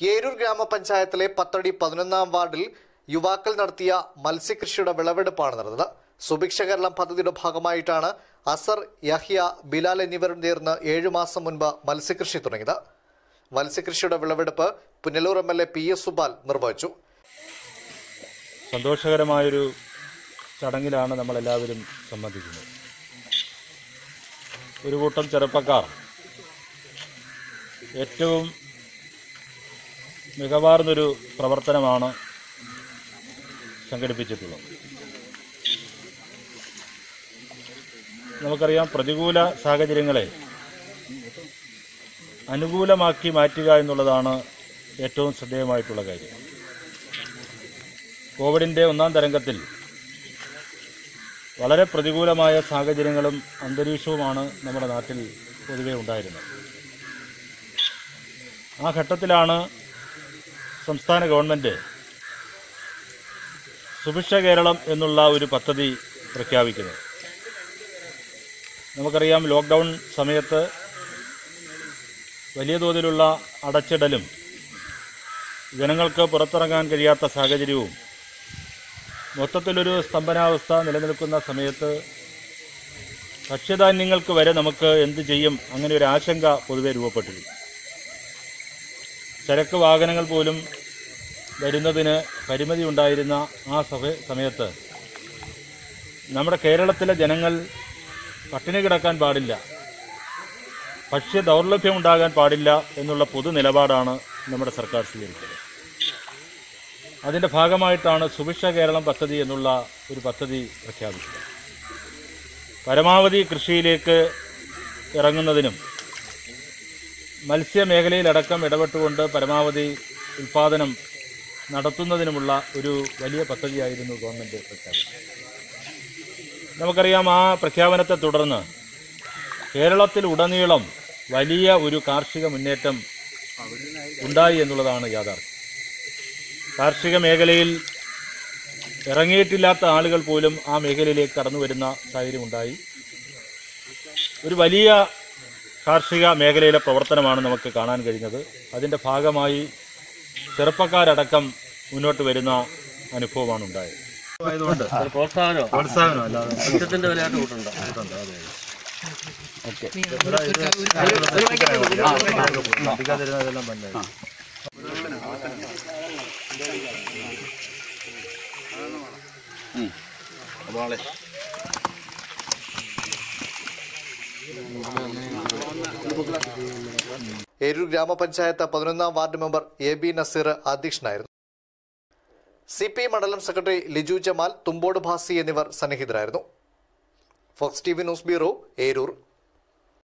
ഏരൂർ ഗ്രാമപഞ്ചായത്തിലെ പത്തടി പതിനൊന്നാം വാർഡിൽ യുവാക്കൾ നടത്തിയ മത്സ്യകൃഷിയുടെ വിളവെടുപ്പാണ് നടന്നത്. സുഭിക്ഷ കേരളം പദ്ധതിയുടെ ഭാഗമായിട്ടാണ് അസർ യഹ്യ ബിലാൽ എന്നിവരും നേർന്ന് ഏഴു മാസം മുൻപ് മത്സ്യകൃഷി തുടങ്ങിയത്. മത്സ്യകൃഷിയുടെ വിളവെടുപ്പ് Punalur M L A P S Supal നിർവഹിച്ചു. സന്തോഷകരമായൊരു ചടങ്ങിലാണ് നമ്മൾ എല്ലാവരും സംബന്ധിക്കുന്നത്. ഒരു കൂട്ടം ചെറുപ്പക്കാർ ഏറ്റവും മികവാർന്നൊരു പ്രവർത്തനമാണ് സംഘടിപ്പിച്ചിട്ടുള്ളത്. നമുക്കറിയാം പ്രതികൂല സാഹചര്യങ്ങളെ അനുകൂലമാക്കി മാറ്റുക എന്നുള്ളതാണ് ഏറ്റവും ശ്രദ്ധേയമായിട്ടുള്ള കാര്യം. കോവിഡിന്റെ ഒന്നാം തരംഗത്തിൽ വളരെ പ്രതികൂലമായ സാഹചര്യങ്ങളും അന്തരീക്ഷവുമാണ് നമ്മുടെ നാട്ടിൽ പൊതുവെ ഉണ്ടായിരുന്നത്. ആ ഘട്ടത്തിലാണ് സംസ്ഥാന ഗവൺമെന്റ് സുഭിക്ഷ കേരളം എന്നുള്ള ഒരു പദ്ധതി പ്രഖ്യാപിക്കുന്നത് നമുക്കറിയാം ലോക്ക്ഡൗൺ സമയത്ത് വലിയ തോതിലുള്ള അടച്ചിടലും ജനങ്ങൾക്ക് പുറത്തിറങ്ങാൻ കഴിയാത്ത സാഹചര്യവും മൊത്തത്തിലൊരു സ്തംഭനാവസ്ഥ നിലനിൽക്കുന്ന സമയത്ത് ഭക്ഷ്യധാന്യങ്ങൾക്ക് വരെ നമുക്ക് എന്ത് ചെയ്യും? അങ്ങനെ ഒരു ആശങ്ക പൊതുവെ രൂപപ്പെട്ടിരുന്നു. ചരക്ക് വാഹനങ്ങൾ പോലും വരുന്നതിന് പരിമിതി ഉണ്ടായിരുന്ന ആ സഭ സമയത്ത് നമ്മുടെ കേരളത്തിലെ ജനങ്ങൾ പട്ടിണി കിടക്കാൻ പാടില്ല. ഭക്ഷ്യ ദൗർലഭ്യം ഉണ്ടാകാൻ പാടില്ല എന്നുള്ള പൊതു നിലപാടാണ് നമ്മുടെ സർക്കാർ സ്വീകരിച്ചത്. അതിന്റെ ഭാഗമായിട്ടാണ് സുഭിക്ഷ കേരളം പദ്ധതി എന്നുള്ള ഒരു പദ്ധതി പ്രഖ്യാപിച്ചത്. പരമാവധി കൃഷിയിലേക്ക് ഇറങ്ങുന്നതിനും മത്സ്യമേഖലയിലടക്കം ഇടപെട്ടുകൊണ്ട് പരമാവധി ഉൽപാദനം നടത്തുന്നതിനുമുള്ള ഒരു വലിയ പദ്ധതിയായിരുന്നു ഗവൺമെന്റ് പ്രഖ്യാപനം. നമുക്കറിയാം ആ പ്രഖ്യാപനത്തെ തുടർന്ന് കേരളത്തിൽ ഉടനീളം വലിയ ഒരു കാർഷിക മുന്നേറ്റം ഉണ്ടായി എന്നുള്ളതാണ് യാഥാർത്ഥ്യം. കാർഷിക മേഖലയിൽ ഇറങ്ങിയിട്ടില്ലാത്ത ആളുകൾ പോലും ആ മേഖലയിലേക്ക് കടന്നു വരുന്ന സാഹചര്യമുണ്ടായി ഒരു വലിയ കാർഷിക മേഖലയിലെ പ്രവർത്തനമാണ് നമുക്ക് കാണാൻ കഴിഞ്ഞത്. അതിന്റെ ഭാഗമായി ചെറുപ്പക്കാരടക്കം മുന്നോട്ട് വരുന്ന അനുഭവമാണ് ഉണ്ടായത്. പ്രോത്സാഹനോ പ്രോത്സാഹനം അല്ലാതെ മത്സ്യത്തിന്റെ വിലയായിട്ട് കൂട്ടുണ്ടോ. തരുന്നതെല്ലാം തന്നെ. ഏരൂർ ഗ്രാമപഞ്ചായത്ത് പതിനൊന്നാം ward member A B Nazeer അധ്യക്ഷനായിരുന്നു. സി പി മണ്ഡലം സെക്രട്ടറി ലിജു ജമാൽ തുമ്പോട് ഭാസി എന്നിവർ സന്നിഹിതരായിരുന്നു. Fox T V news bureau Eroor.